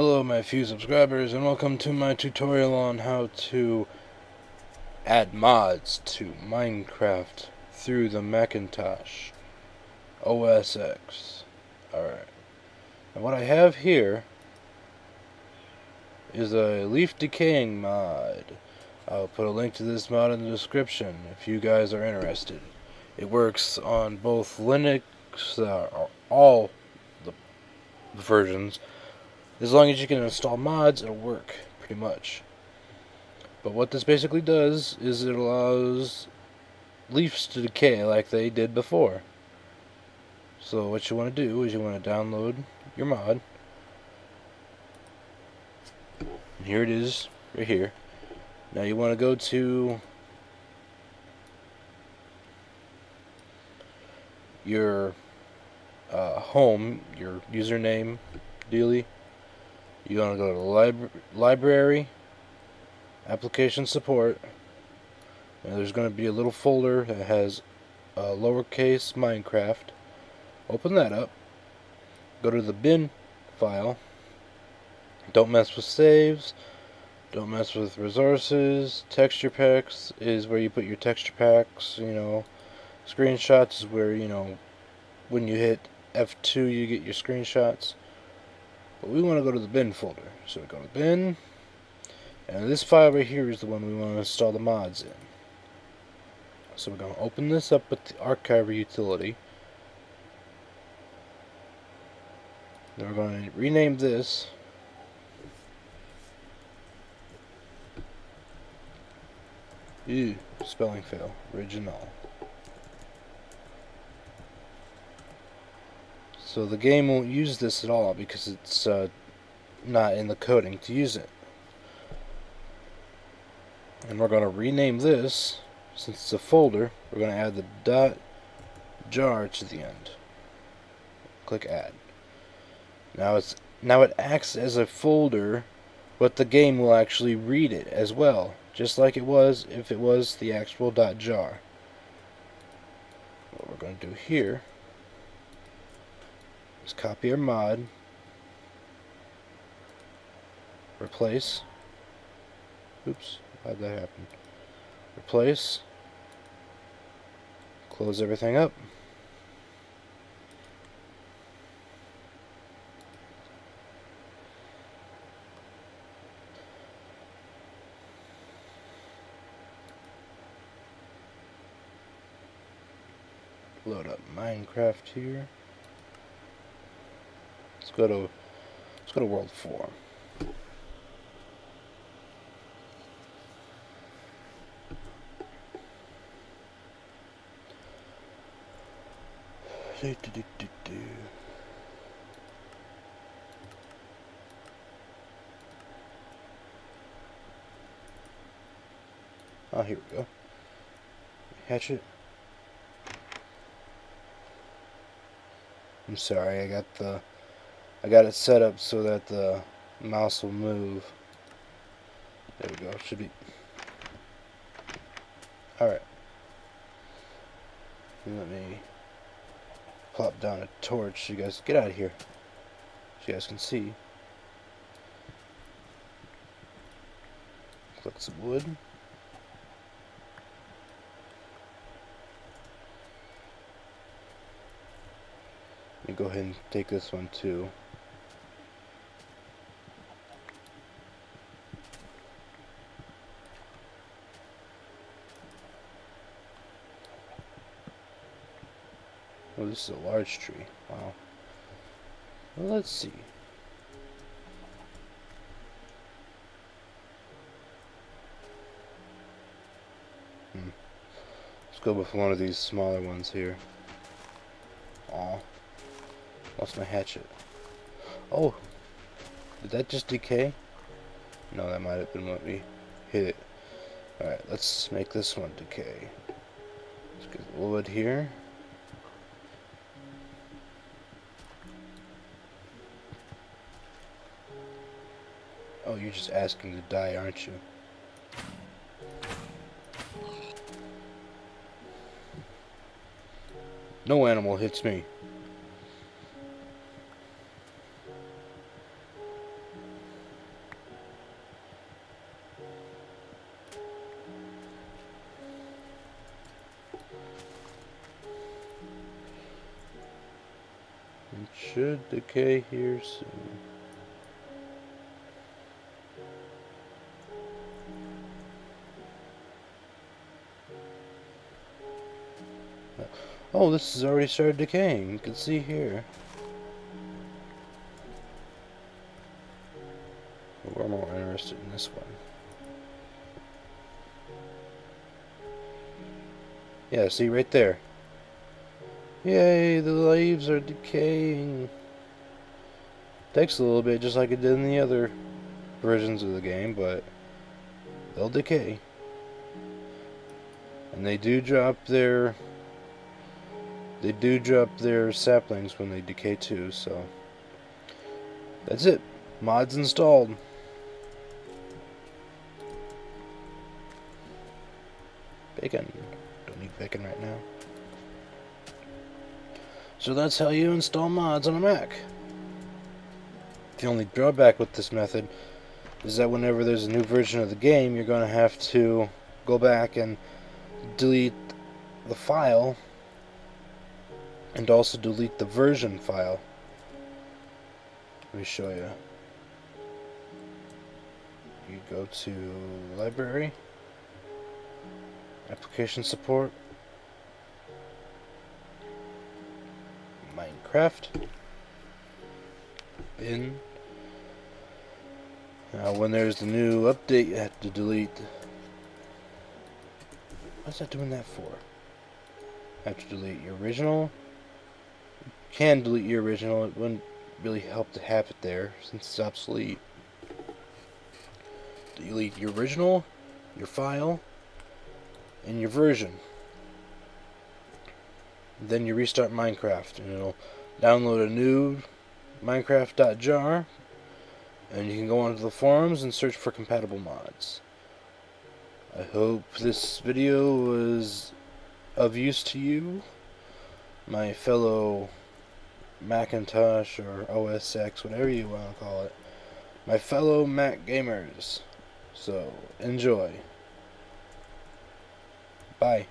Hello my few subscribers and welcome to my tutorial on how to add mods to Minecraft through the Macintosh OS X. Alright. And what I have here is a leaf decaying mod. I'll put a link to this mod in the description if you guys are interested. It works on both Linux, uh, all the versions, as long as you can install mods, it'll work, pretty much. But what this basically does is it allows leaves to decay like they did before. So what you want to do is you want to download your mod. And here it is, right here. Now you want to go to your uh, home, your username, dealy you want to go to lib library application support and there's going to be a little folder that has a lowercase Minecraft. Open that up. Go to the bin file. Don't mess with saves. Don't mess with resources. Texture packs is where you put your texture packs you know. Screenshots is where you know when you hit F2 you get your screenshots but we want to go to the bin folder. So we go to bin. And this file right here is the one we want to install the mods in. So we're going to open this up with the archiver utility. Then we're going to rename this. Ew, spelling fail. Original. So the game won't use this at all because it's uh, not in the coding to use it. And we're going to rename this, since it's a folder, we're going to add the dot jar to the end. Click add. Now it's now it acts as a folder, but the game will actually read it as well, just like it was if it was the actual dot jar. What we're going to do here Let's copy our mod. Replace. Oops, how'd that happen? Replace. Close everything up. Load up Minecraft here. Go to let's go to World Four. Do, Oh, here we go. Hatchet. I'm sorry, I got the I got it set up so that the mouse will move. There we go. Should be. Alright. Let me plop down a torch so you guys get out of here. So you guys can see. Collect some wood. Let me go ahead and take this one too. Oh, this is a large tree. Wow. Well, let's see. Hmm. Let's go with one of these smaller ones here. Aw. Lost my hatchet. Oh! Did that just decay? No, that might have been what we hit it. Alright, let's make this one decay. Let's get the wood here. Oh, you're just asking to die, aren't you? No animal hits me. It should decay here soon. Oh, this has already started decaying. You can see here. We're more interested in this one. Yeah, see right there. Yay, the leaves are decaying. Takes a little bit, just like it did in the other versions of the game, but they'll decay. And they do drop their they do drop their saplings when they decay too, so that's it. Mods installed. Bacon. Don't need bacon right now. So that's how you install mods on a Mac. The only drawback with this method is that whenever there's a new version of the game, you're going to have to go back and delete the file and also delete the version file. Let me show you. You go to library, application support, Minecraft, bin. Now when there's the new update you have to delete. What's that doing that for? I have to delete your original can delete your original, it wouldn't really help to have it there since it's obsolete. Delete your original, your file, and your version. Then you restart Minecraft and it'll download a new Minecraft.jar and you can go onto the forums and search for compatible mods. I hope this video was of use to you, my fellow Macintosh or OS X, whatever you want to call it, my fellow Mac gamers. So, enjoy. Bye.